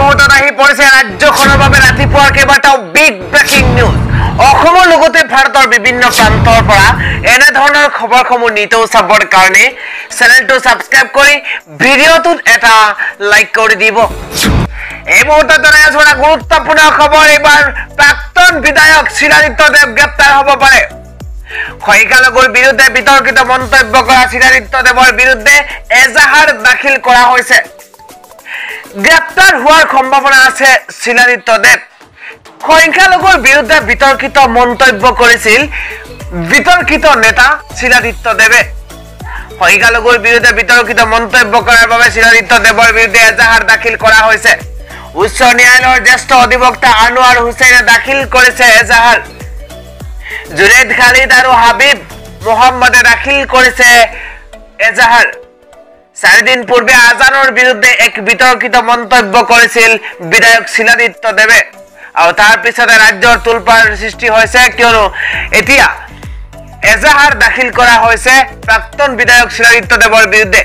মুহূৰ্তত আহি পৰিছে ৰাজ্যখনৰ বাবে ৰাতিপুৱাৰ কেইবাটাও বিগ ব্ৰেকিং নিউজ অসমৰ লগতে ভাৰতৰ বিভিন্ন প্ৰান্তৰ পৰা এনেধৰণৰ খবৰসমূহ নিতৌ চাবৰ কাৰণে চেনেলটো ছাবস্ক্ৰাইব কৰি ভিডিঅ'টোত এটা লাইক কৰি দিব। এই মুহূৰ্তত জনাই আছো এটা গুৰুত্বপূৰ্ণ খবৰ। এইবাৰ প্ৰাক্তন বিধায়ক শিলাদিত্যদেৱ গ্ৰেপ্তাৰ হ'ব পাৰে। সংখ্যালঘুৰ বিৰুদ্ধে বিতৰ্কিত মন্তব্য কৰা শিলাদিত্যদেৱৰ বিৰুদ্ধে এজাহাৰ দাখিল কৰা হৈছে। গ্ৰেপ্তাৰ হোৱাৰ সম্ভাৱনা আছে শিলাদিত্যদেৱ সংখ্যালঘুৰ বিৰুদ্ধে বিতৰ্কিত মন্তব্য কৰিছিল বিতৰ্কিত নেতা শিলাদিত্যদেৱে সংখ্যালঘুৰ বিৰুদ্ধে বিতৰ্কিত মন্তব্য কৰাৰ বাবে শিলাদিত্যদেৱৰ বিৰুদ্ধে এজাহাৰ দাখিল কৰা হৈছে। উচ্চ ন্যায়ালয়ৰ জ্যেষ্ঠ অধিবক্তা আনোৱাৰ হুছেইনে দাখিল কৰিছে এজাহাৰ। জুনেদ খালিদ আৰু হাবিব মোহাম্মদে দাখিল কৰিছে এজাহাৰ। চাৰিদিন পূৰ্বে আজানৰ বিৰুদ্ধে এক বিতৰ্কিত মন্তব্য কৰিছিল বিধায়ক শিলাদিত্য দেৱে। আৰু তাৰ পিছতে ৰাজ্যৰ তোলপাৰ সৃষ্টি হৈছে কিয়নো এতিয়া এজাহাৰ দাখিল কৰা হৈছে প্ৰাক্তন বিধায়ক শিলাদিত্য দেৱৰ বিৰুদ্ধে।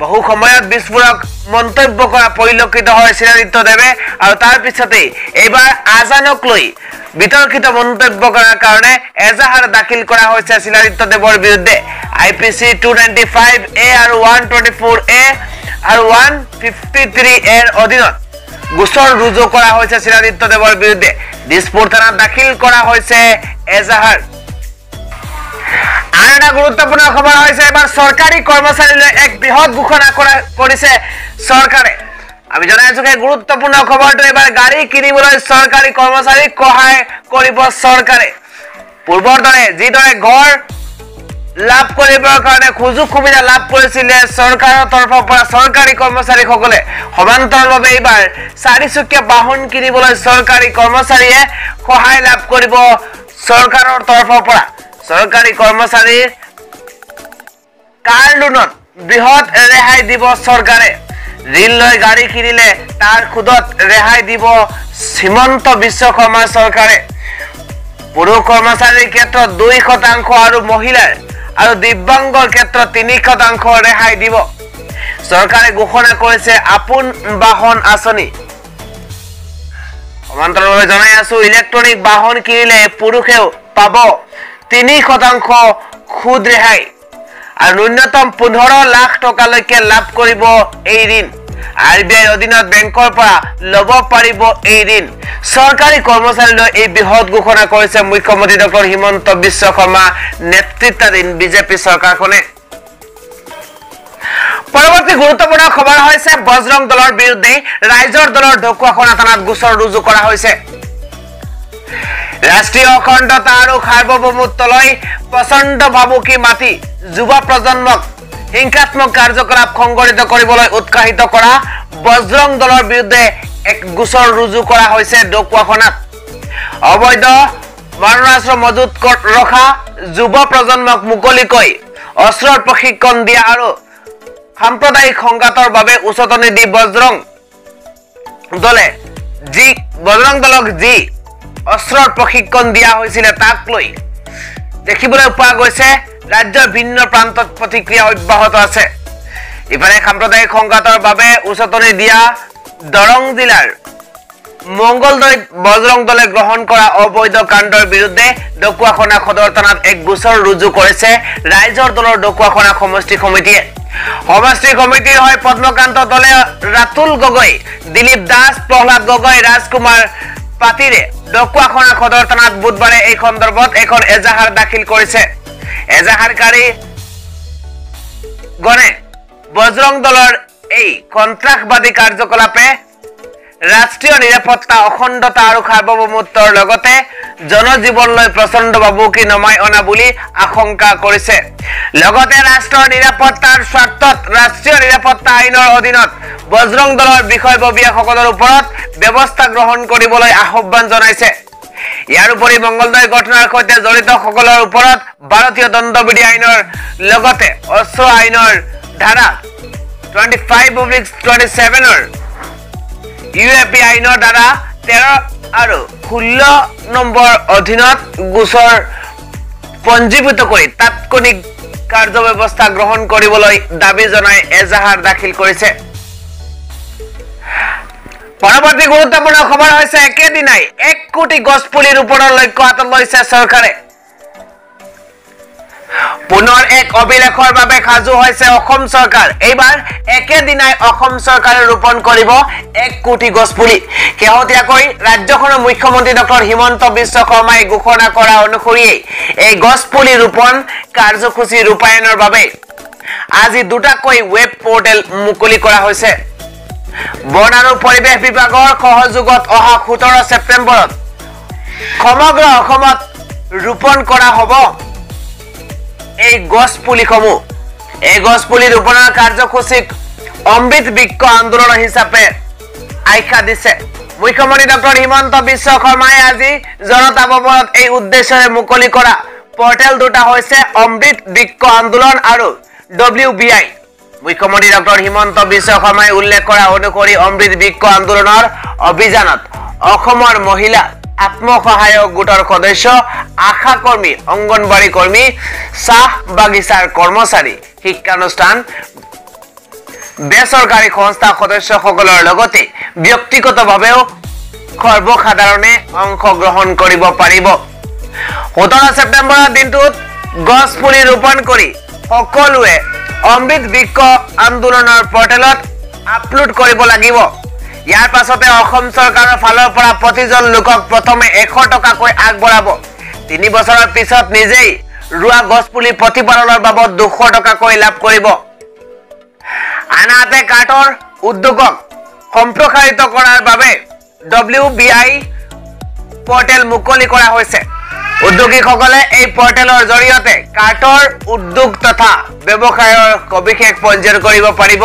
বহু সময়ত বিস্ফোৰক মন্তব্য কৰা পৰিলক্ষিত হয় শিলাদিত্য দেৱে আৰু তাৰ পিছতেই এইবাৰ আজানক লৈ বিতৰ্কিত মন্তব্য কৰাৰ কাৰণে এজাহাৰ দাখিল কৰা হৈছে শিলাদিত্য দেৱৰ বিৰুদ্ধে। I P C two ninety five A আৰু ওৱান টুৱেণ্টি ফ'ৰ এ আৰু ওৱান ফিফটি থ্ৰী এৰ অধীনত গোচৰ ৰুজু কৰা হৈছে শিলাদিত্য দেৱৰ বিৰুদ্ধে। দিছপুৰ থানাত দাখিল কৰা হৈছে এজাহাৰ। এটা গুৰুত্বপূৰ্ণ খবৰ হৈছে এবাৰ চৰকাৰী কৰ্মচাৰীলৈ এক বৃহৎ ঘোষণা কৰা কৰিছে চৰকাৰে। আমি জনাই আছো যে গুৰুত্বপূৰ্ণ খবৰটো এবাৰ গাড়ী কিনিবলৈ চৰকাৰী কৰ্মচাৰীক সহায় কৰিব চৰকাৰে। পূৰ্বৰ দৰে যিদৰে ঘৰ লাভ কৰিবৰ কাৰণে সুযোগ সুবিধা লাভ কৰিছিলে চৰকাৰৰ তৰফৰ পৰা চৰকাৰী কৰ্মচাৰীসকলে সমান্তৰালভাৱে এইবাৰ চাৰিচকীয়া বাহন কিনিবলৈ চৰকাৰী কৰ্মচাৰীয়ে সহায় লাভ কৰিব চৰকাৰৰ তৰফৰ পৰা। চৰকাৰী কৰ্মচাৰীৰ কাৰ লোনত বৃহৎ ৰেহাই দিব চৰকাৰে। ঋণ লৈ গাড়ী কিনিলে তাৰ সুদত ৰেহাই দিব হিমন্ত বিশ্ব শৰ্মা চৰকাৰে। পুৰুষ কৰ্মচাৰীৰ ক্ষেত্ৰত দুই শতাংশ আৰু মহিলাৰ আৰু দিব্যাংগৰ ক্ষেত্ৰত তিনি শতাংশ ৰেহাই দিব। চৰকাৰে ঘোষণা কৰিছে আপোন বাহন আঁচনি। সমান্তৰালভাৱে জনাই আছো ইলেক্ট্ৰনিক বাহন কিনিলে পুৰুষেও পাব। তিনি শতাংশ সুদ ৰেহাই আৰু ন্যূনতম পোন্ধৰ লাখ টকালৈকে লাভ কৰিব এই ঋণ। আৰ বি আইৰ অধীনত বেংকৰ পৰা ল'ব পাৰিব এই ঋণ। চৰকাৰী কৰ্মচাৰীলৈ এই বৃহৎ ঘোষণা কৰিছে মুখ্যমন্ত্ৰী ডক্টৰ হিমন্ত বিশ্ব শৰ্মা নেতৃত্বাধীন বিজেপি চৰকাৰখনে। পৰৱৰ্তী গুৰুত্বপূৰ্ণ খবৰ হৈছে বজৰং দলৰ বিৰুদ্ধে ৰাইজৰ দলৰ ঢকুৱাখনা থানাত গোচৰ ৰুজু কৰা হৈছে। ৰাষ্ট্ৰীয় অখণ্ডতা আৰু সাৰ্বভৌমত্বলৈ প্ৰচণ্ড ভাবুকি মাতি যুৱ প্ৰজন্মক হিংসাত্মক কাৰ্যকলাপ সংঘটিত কৰিবলৈ উৎসাহিত কৰা বজৰং দলৰ বিৰুদ্ধে এক গোচৰ ৰুজু কৰা হৈছে ডকুৱাখনাত অবৈধ মাৰণাস্ত্ৰ মজুত ৰখা যুৱ প্ৰজন্মক মুকলিকৈ অস্ত্ৰৰ প্ৰশিক্ষণ দিয়া আৰু সাম্প্ৰদায়িক সংঘাতৰ বাবে উচতনি দি বজৰং দলে যি বজৰং দলক যি অস্ত্ৰৰ প্ৰশিক্ষণ দিয়া হৈছিলে তাক লৈ। দেখিবলৈ পোৱা গৈছে ৰাজ্যৰ ভিন্ন প্ৰান্তত প্ৰতিক্ৰিয়া অব্যাহত আছে। ইফালে সাম্প্ৰদায়িক সংঘাতৰ বাবে উচতনি দিয়া দৰং জিলাৰ মংগলদৈত বজৰং দলে গ্ৰহণ কৰা অবৈধ কাণ্ডৰ বিৰুদ্ধে ডকুৱাখনা সদৰ থানাত এক গোচৰ ৰুজু কৰিছে ৰাইজৰ দলৰ ডকুৱাখনা সমষ্টি সমিতিয়ে। সমষ্টি সমিতিৰ হৈ পদ্মকান্ত দলে ৰাতুল গগৈ দিলীপ দাস প্ৰহ্লাদ গগৈ ৰাজকুমাৰ পাতিৰে ডকুৱাখনা সদৰ থানাত বুধবাৰে এই সন্দৰ্ভত এখন এজাহাৰ দাখিল কৰিছে। এজাহাৰকাৰী গণে বজৰং দলৰ এই সন্ত্ৰাসবাদী কাৰ্যকলাপে ৰাষ্ট্ৰীয় নিৰাপত্তা অখণ্ডতা আৰু সাৰ্বভৌমত্বৰ লগতে জনজীৱনলৈ প্ৰচণ্ড ভাবুকি নমাই অনা বুলি আশংকা কৰিছে। লগতে ৰাষ্ট্ৰৰ নিৰাপত্তাৰ স্বাৰ্থত ৰাষ্ট্ৰীয় নিৰাপত্তা আইনৰ অধীনত বজৰং দলৰ বিষয়ববীয়াসকলৰ ওপৰত ব্যৱস্থা গ্ৰহণ কৰিবলৈ আহ্বান জনাইছে। ইয়াৰ উপৰি মংগলদৈ ঘটনাৰ সৈতে জড়িতসকলৰ ওপৰত ভাৰতীয় দণ্ডবিধি আইনৰ লগতে অস্ত্ৰ আইনৰ ধাৰা টুৱেণ্টি ফাইভ টুৱেণ্টি ছেভেনৰ ইউ এ পি আইনৰ দ্বাৰা তেৰ আৰু ষোল্ল নম্বৰ অধীনত গোচৰ পঞ্জীভূত কৰি তাৎক্ষণিক কাৰ্যব্যৱস্থা গ্ৰহণ কৰিবলৈ দাবী জনাই এজাহাৰ দাখিল কৰিছে। পৰৱৰ্তী গুৰুত্বপূৰ্ণ খবৰ হৈছে একেদিনাই এক কোটি গছ পুলি ৰোপণৰ লক্ষ্য হাতত লৈছে চৰকাৰে। পুনৰ এক অভিলেখৰ বাবে সাজু হৈছে অসম চৰকাৰ। এইবাৰ একেদিনাই অসম চৰকাৰে ৰোপণ কৰিব এক কোটি গছ পুলি। শেহতীয়াকৈ ৰাজ্যখনৰ মুখ্যমন্ত্ৰী ডক্টৰ হিমন্ত বিশ্ব শৰ্মাই ঘোষণা কৰা অনুসৰিয়ে এই গছ পুলি ৰোপণ কাৰ্যসূচী ৰূপায়ণৰ বাবে আজি দুটাকৈ ৱেব পৰ্টেল মুকলি কৰা হৈছে। বন আৰু পৰিৱেশ বিভাগৰ সহযোগত অহা সোতৰ ছেপ্টেম্বৰত সমগ্ৰ অসমত ৰোপণ কৰা হ'ব। এই গছ পুলিসমূহ এই গছ পুলি ৰোপণৰ কাৰ্যসূচীক অমৃত বৃক্ষ আন্দোলন হিচাপে আখ্যা দিছে। মুখ্যমন্ত্ৰী ডক্টৰ হিমন্ত বিশ্ব শৰ্মাই আজি জনতা ভৱনত এই উদ্দেশ্যৰে মুকলি কৰা পৰ্টেল দুটা হৈছে অমৃত বৃক্ষ আন্দোলন আৰু ডব্লিউ বি আই। মুখ্যমন্ত্ৰী ডক্টৰ হিমন্ত বিশ্ব শৰ্মাই উল্লেখ কৰা অনুসৰি অমৃত বৃক্ষ আন্দোলনৰ অভিযানত অসমৰ মহিলা আত্মসহায়ক গোটৰ সদস্য আশা কৰ্মী অংগনবাড়ী কৰ্মী চাহ বাগিচাৰ কৰ্মচাৰী শিক্ষানুষ্ঠান বেচৰকাৰী সংস্থা সদস্যসকলৰ লগতে ব্যক্তিগতভাৱেও সৰ্বসাধাৰণে অংশগ্ৰহণ কৰিব পাৰিব। সোতৰ ছেপ্টেম্বৰৰ দিনটোত গছ পুলি ৰোপণ কৰি সকলোৱে অমৃত বৃক্ষ আন্দোলনৰ পৰ্টেলত আপলোড কৰিব লাগিব। ইয়াৰ পাছতে অসম চৰকাৰৰ ফালৰ পৰা প্ৰতিজন লোকক প্ৰথমে এশ টকাকৈ আগবঢ়াব। তিনি বছৰৰ পিছত নিজেই ৰোৱা গছ পুলি প্ৰতিপালনৰ বাবদ দুশ টকাকৈ লাভ কৰিব। আনহাতে কাঠৰ উদ্যোগক সম্প্ৰসাৰিত কৰাৰ বাবে ডব্লিউ বি আই পৰ্টেল মুকলি কৰা হৈছে। উদ্যোগীসকলে এই পৰ্টেলৰ জৰিয়তে কাঠৰ উদ্যোগ তথা ব্যৱসায়ৰ সবিশেষ পঞ্জীয়ন কৰিব পাৰিব।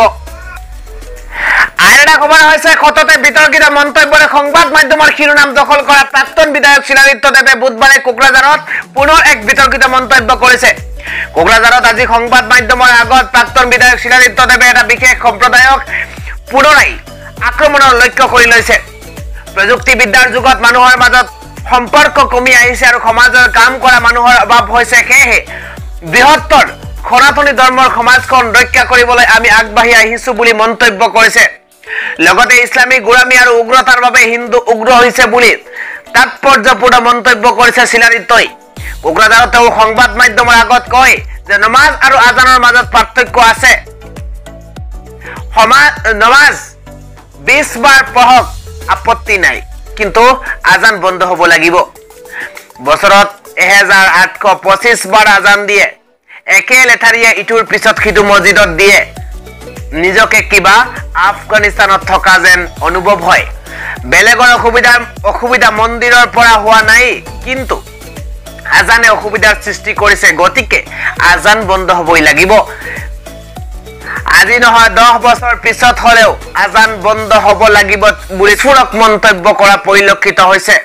এটা খবৰ হৈছে সততে বিতৰ্কিত মন্তব্যৰে সংবাদ মাধ্যমৰ শিৰোনাম দখল কৰা প্ৰাক্তন বিধায়ক শিলাদিত্যদেৱে বুধবাৰে কোকৰাঝাৰত পুনৰ এক বিতৰ্কিত মন্তব্য কৰিছে। কোকৰাঝাৰত আজি সংবাদ মাধ্যমৰ আগত প্ৰাক্তন বিধায়ক শিলাদিত্যদেৱে এটা বিশেষ সম্প্ৰদায়ক পুনৰাই আক্ৰমণৰ লক্ষ্য কৰি লৈছে। প্ৰযুক্তিবিদ্যাৰ যুগত মানুহৰ মাজত সম্পৰ্ক কমি আহিছে আৰু সমাজৰ কাম কৰা মানুহৰ অভাৱ হৈছে সেয়েহে বৃহত্তৰ সনাতনী ধৰ্মৰ সমাজখন ৰক্ষা কৰিবলৈ আমি আগবাঢ়ি আহিছো বুলি মন্তব্য কৰিছে। লগতে ইছলামিক গোলামী আৰু উগ্ৰতাৰ বাবে হিন্দু উগ্ৰ হৈছে বুলি তাৎপৰ্যপূৰ্ণ মন্তব্য কৰিছে শিলাদিত্যই। কোকৰাঝাৰত তেওঁ সংবাদ মাধ্যমৰ আগত কয় যে নমাজ আৰু আজানৰ মাজত পাৰ্থক্য আছে। সমাজ নমাজ বিশ বাৰ পঢ়ক আপত্তি নাই। কিন্তু আজান বন্ধ হ'ব লাগিব। বছৰত এহেজাৰ আঠশ পঁচিছ বাৰ আজান দিয়ে। একে লেঠাৰিয়ে ইটোৰ পিছত সিটো মছজিদত দিয়ে। নিজকে কিবা আফগানিস্তানত থকা যেন অনুভৱ হয়। বেলেগৰ অসুবিধা অসুবিধা মন্দিৰৰ পৰা হোৱা নাই কিন্তু আজানে অসুবিধাৰ সৃষ্টি কৰিছে গতিকে আজান বন্ধ হ'বই লাগিব। আজি নহয় দহ বছৰ পিছত হলেও আজান বন্ধ হ'ব লাগিব বুলি চুৰক মন্তব্য কৰা পৰিলক্ষিত হৈছে।